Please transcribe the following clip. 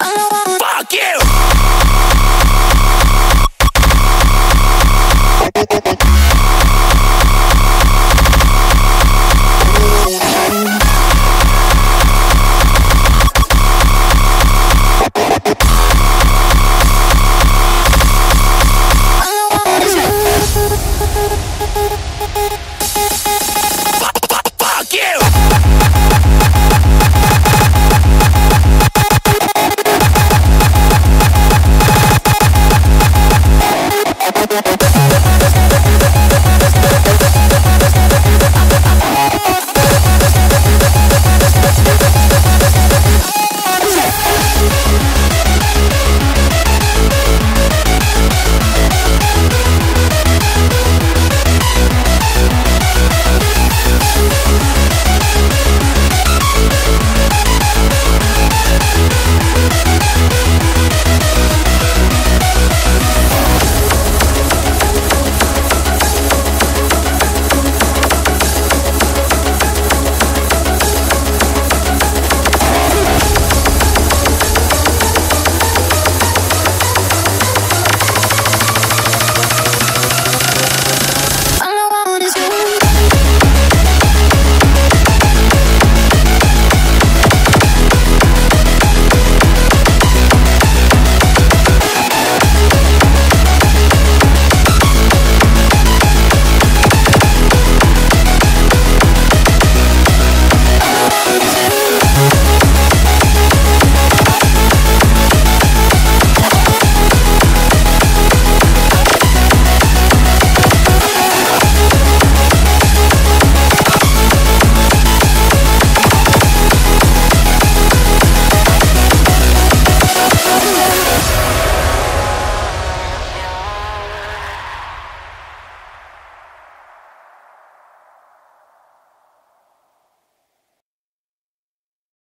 Fuck you!